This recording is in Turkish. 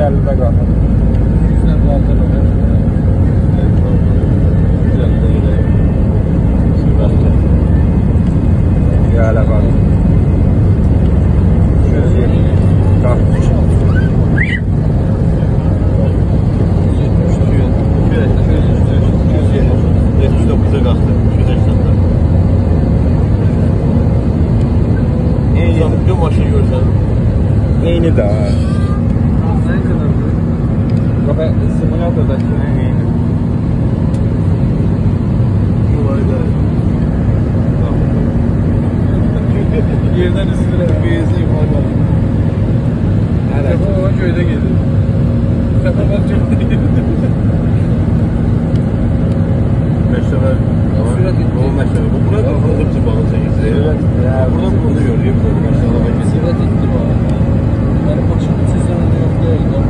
150-də qalır. 100-dən qaldırır. Gələ bax. 270 qalır. maşın görsən. Eyni də. Nə qədərdir? Bax, simulятordakı eyni. Yerdən üstünə beyazı yuxarı Hələ Tepe o köydə gedir. Tepe bak köydə gedir. Məşəvə. Sürət etdi. O məşəvə. Bu bura qalxır balı çəkir. Sürət, hə, Buradan bunu görüyor. なるポジションにさせてるんで、